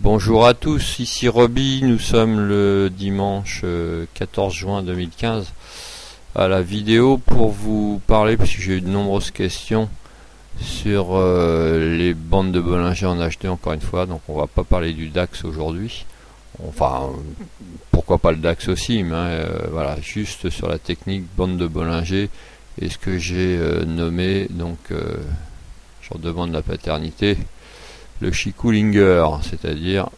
Bonjour à tous, ici Roby, nous sommes le dimanche 14 euh, juin 2015 à la vidéo pour vous parler, puisque j'ai eu de nombreuses questions sur euh, les bandes de Bollinger en HD encore une fois, donc on va pas parler du DAX aujourd'hui, enfin pourquoi pas le DAX aussi, mais euh, voilà, juste sur la technique bande de Bollinger et ce que j'ai nommé, donc je demande la paternité, le Shikulinger, c'est-à-dire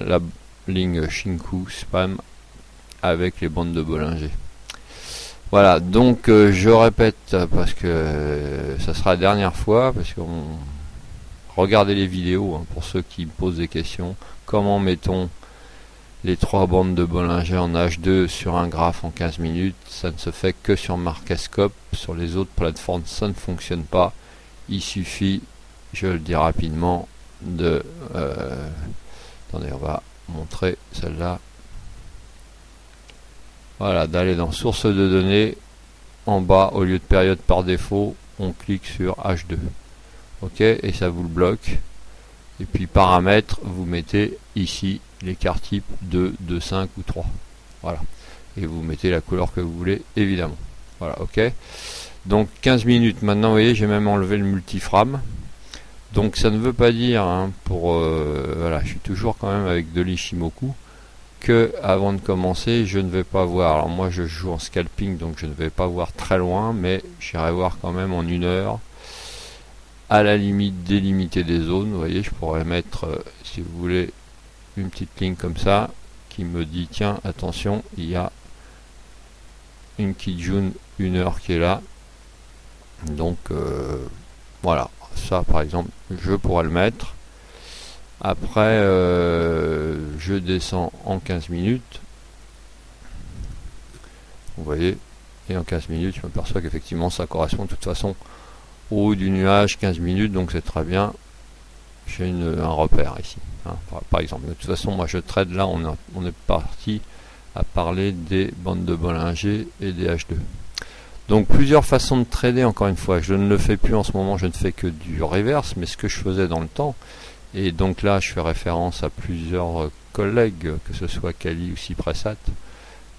la ligne Shinku spam avec les bandes de Bollinger. Voilà, donc euh, je répète parce que euh, ça sera la dernière fois, parce qu'on regardez les vidéos hein, pour ceux qui me posent des questions. Comment mettons les trois bandes de Bollinger en H2 sur un graphe en 15 minutes? Ça ne se fait que sur Markascope. Sur les autres plateformes, ça ne fonctionne pas. Il suffit je le dis rapidement, de... Euh, attendez, on va montrer celle-là. Voilà, d'aller dans source de données. En bas, au lieu de période par défaut, on clique sur H2. Ok, et ça vous le bloque. Et puis paramètres, vous mettez ici les cartes type 2, 2, 5 ou 3. Voilà. Et vous mettez la couleur que vous voulez, évidemment. Voilà, ok. Donc 15 minutes. Maintenant, vous voyez, j'ai même enlevé le multiframe. Donc ça ne veut pas dire, hein, pour euh, voilà, je suis toujours quand même avec de l'Ishimoku, que avant de commencer, je ne vais pas voir. Alors moi je joue en scalping, donc je ne vais pas voir très loin, mais j'irai voir quand même en une heure, à la limite délimitée des zones. Vous voyez, je pourrais mettre, euh, si vous voulez, une petite ligne comme ça, qui me dit, tiens, attention, il y a une Kijun une heure qui est là. Donc euh, voilà ça par exemple je pourrais le mettre. Après euh, je descends en 15 minutes. Vous voyez. Et en 15 minutes je m'aperçois qu'effectivement ça correspond de toute façon au haut du nuage 15 minutes. Donc c'est très bien. J'ai un repère ici hein, par, exemple. De toute façon moi je trade là. On, on est parti à parler des bandes de Bollinger et des H2 donc plusieurs façons de trader, encore une fois. Je ne le fais plus en ce moment, je ne fais que du reverse, mais ce que je faisais dans le temps. Et donc là, je fais référence à plusieurs collègues, que ce soit Kali ou Cypressat,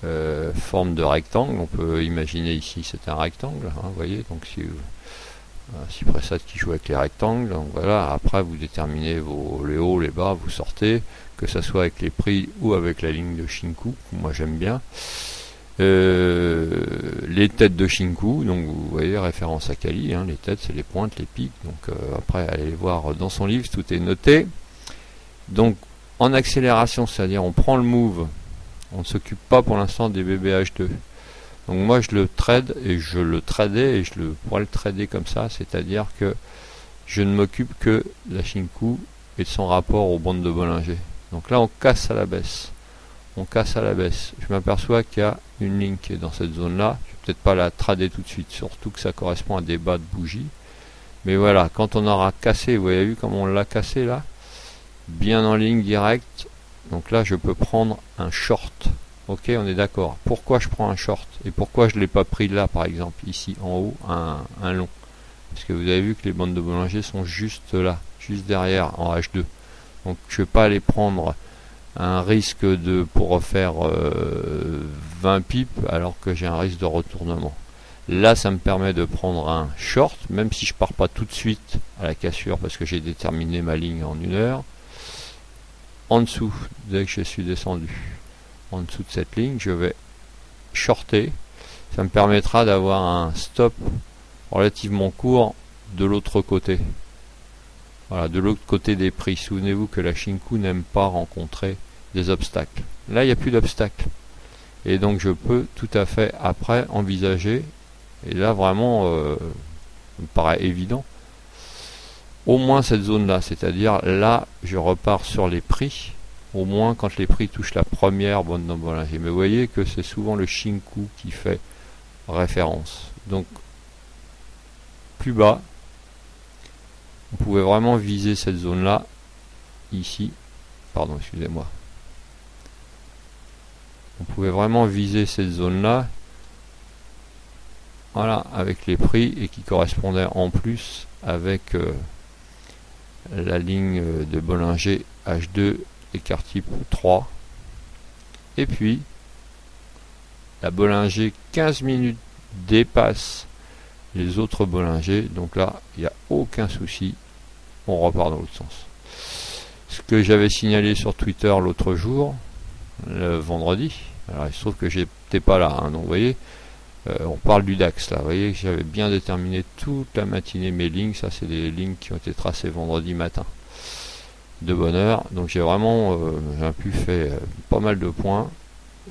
euh, forme de rectangle. On peut imaginer ici c'est un rectangle, hein, vous voyez. Donc si euh, qui joue avec les rectangles, donc voilà. Après, vous déterminez vos, les hauts, les bas, vous sortez, que ce soit avec les prix ou avec la ligne de Shinku. Moi, j'aime bien. Euh, les têtes de Shinku, donc vous voyez référence à Kali, hein, les têtes c'est les pointes, les pics, donc euh, après allez voir dans son livre, tout est noté. Donc en accélération, c'est-à-dire on prend le move, on ne s'occupe pas pour l'instant des BBH2. Donc moi je le trade et je le tradais et je le pourrais le trader comme ça, c'est-à-dire que je ne m'occupe que de la Shinku et de son rapport aux bandes de Bollinger. Donc là on casse à la baisse on casse à la baisse. Je m'aperçois qu'il y a une ligne qui est dans cette zone-là. Je vais peut-être pas la trader tout de suite, surtout que ça correspond à des bas de bougie. Mais voilà, quand on aura cassé, vous avez vu comment on l'a cassé là? Bien en ligne directe. Donc là, je peux prendre un short. Ok, on est d'accord. Pourquoi je prends un short? Et pourquoi je ne l'ai pas pris là, par exemple, ici en haut, un, long? Parce que vous avez vu que les bandes de boulanger sont juste là, juste derrière, en H2. Donc je ne vais pas les prendre un risque de pour refaire 20 euh, pipes alors que j'ai un risque de retournement. Là, ça me permet de prendre un short, même si je pars pas tout de suite à la cassure parce que j'ai déterminé ma ligne en une heure. En dessous, dès que je suis descendu, en dessous de cette ligne, je vais shorter. Ça me permettra d'avoir un stop relativement court de l'autre côté. Voilà, de l'autre côté des prix. Souvenez-vous que la Shinku n'aime pas rencontrer des obstacles. Là, il n'y a plus d'obstacles. Et donc, je peux tout à fait après envisager, et là, vraiment, euh, me paraît évident, au moins cette zone-là, c'est-à-dire là, je repars sur les prix, au moins quand les prix touchent la première bonne nombre Mais vous voyez que c'est souvent le Shinku qui fait référence. Donc, plus bas, on pouvait vraiment viser cette zone là ici. Pardon excusez-moi. On pouvait vraiment viser cette zone là voilà avec les prix et qui correspondaient en plus avec euh, la ligne de Bollinger H2 écart type 3 et puis la Bollinger 15 minutes dépasse les autres Bollinger donc là il n'y a aucun souci. On repart dans l'autre sens. Ce que j'avais signalé sur Twitter l'autre jour le vendredi alors il se trouve que j'étais pas là hein, donc vous voyez euh, on parle du DAX là, vous voyez j'avais bien déterminé toute la matinée mes lignes, ça c'est des lignes qui ont été tracées vendredi matin de bonne heure, donc j'ai vraiment euh, j'ai pu faire euh, pas mal de points,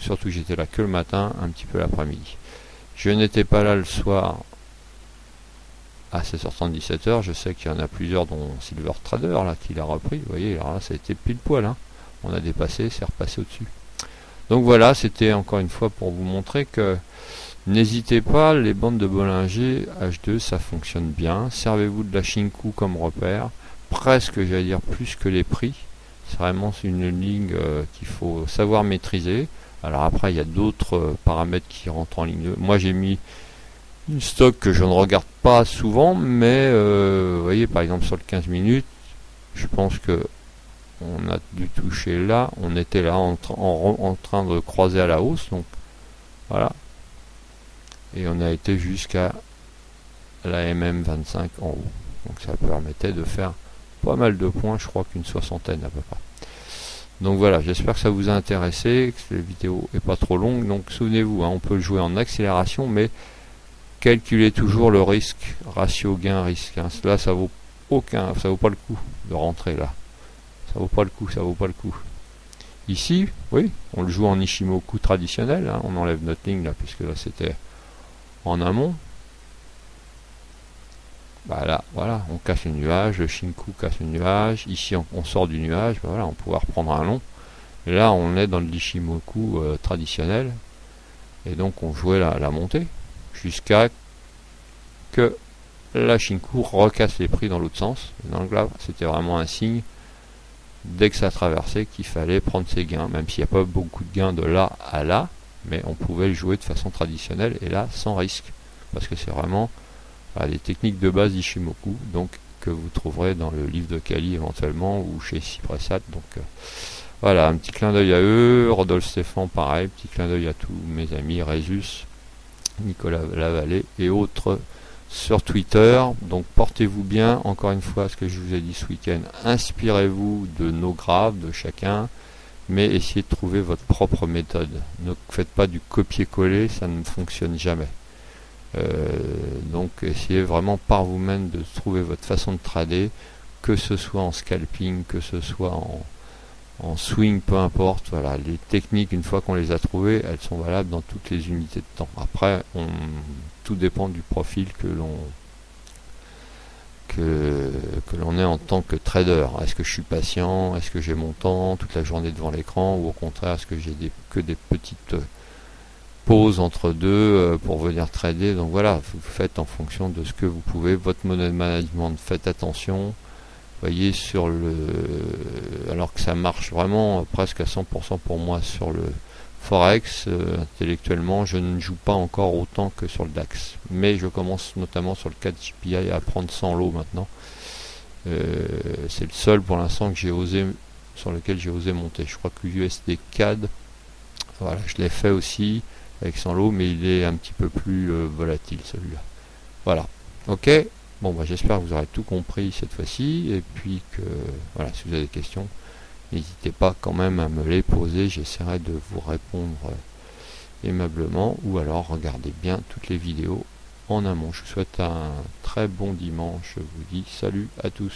surtout j'étais là que le matin, un petit peu l'après-midi. Je n'étais pas là le soir à 16h30 17h, je sais qu'il y en a plusieurs dont Silver Trader là qui l'a repris, vous voyez, alors là ça a été pile poil, hein. on a dépassé, c'est repassé au-dessus. Donc voilà, c'était encore une fois pour vous montrer que N'hésitez pas, les bandes de Bollinger H2, ça fonctionne bien. Servez-vous de la Shinku comme repère. Presque, j'allais dire, plus que les prix. C'est vraiment une ligne euh, qu'il faut savoir maîtriser. Alors après, il y a d'autres euh, paramètres qui rentrent en ligne. Moi, j'ai mis stock que je ne regarde pas souvent, mais euh, vous voyez, par exemple, sur le 15 minutes, je pense que on a dû toucher là. On était là en, en train de croiser à la hausse. Donc, voilà, et on a été jusqu'à la MM25 en haut. Donc ça permettait de faire pas mal de points, je crois qu'une soixantaine à peu près. Donc voilà, j'espère que ça vous a intéressé, que la vidéo est pas trop longue. Donc souvenez-vous, hein, on peut le jouer en accélération, mais calculez toujours le risque, ratio gain-risque. Hein. Là, ça vaut aucun, ça vaut pas le coup de rentrer là. Ça vaut pas le coup, ça vaut pas le coup. Ici, oui, on le joue en Ishimoku traditionnel, hein. on enlève notre ligne là, puisque là c'était en amont. Voilà, voilà, on casse le nuage, le Shinku casse le nuage, ici on, sort du nuage, bah voilà, on pourra reprendre un long. Et là on est dans le Dishimoku euh, traditionnel, et donc on jouait la montée, jusqu'à que la Shinku recasse les prix dans l'autre sens. donc là, c'était vraiment un signe, dès que ça traversait, qu'il fallait prendre ses gains, même s'il n'y a pas beaucoup de gains de là à là, mais on pouvait le jouer de façon traditionnelle et là sans risque. Parce que c'est vraiment les techniques de base d'Ishimoku donc que vous trouverez dans le livre de Kali éventuellement ou chez Cypressat donc euh, voilà un petit clin d'œil à eux. Rodolphe Stéphane pareil petit clin d'œil à tous mes amis Résus Nicolas Lavallée et autres sur Twitter donc portez-vous bien encore une fois ce que je vous ai dit ce week-end inspirez-vous de nos graves de chacun mais essayez de trouver votre propre méthode. Ne faites pas du copier-coller, ça ne fonctionne jamais. Euh, donc essayez vraiment par vous-même de trouver votre façon de trader, que ce soit en scalping, que ce soit en, en swing, peu importe. Voilà, les techniques, une fois qu'on les a trouvées, elles sont valables dans toutes les unités de temps. Après, on, tout dépend du profil que l'on que, l'on est en tant que trader. Est-ce que je suis patient? Est-ce que j'ai mon temps toute la journée devant l'écran? Ou au contraire, est-ce que j'ai des, que des petites pauses entre deux euh, pour venir trader? Donc voilà, vous faites en fonction de ce que vous pouvez. Votre de management, faites attention. Voyez sur le... Alors que ça marche vraiment presque à 100% pour moi sur le Forex, euh, intellectuellement, je ne joue pas encore autant que sur le DAX. Mais je commence notamment sur le 4 GPI à prendre 100 lots maintenant. Euh, c'est le seul pour l'instant que j'ai osé sur lequel j'ai osé monter. Je crois que l'USD CAD, voilà, je l'ai fait aussi avec 100 lots, mais il est un petit peu plus euh, volatile celui-là. Voilà. Ok? Bon, bah, j'espère que vous aurez tout compris cette fois-ci. Et puis que, voilà, si vous avez des questions, N'hésitez pas quand même à me les poser, j'essaierai de vous répondre euh, aimablement ou alors regardez bien toutes les vidéos en amont. Je vous souhaite un très bon dimanche, je vous dis salut à tous.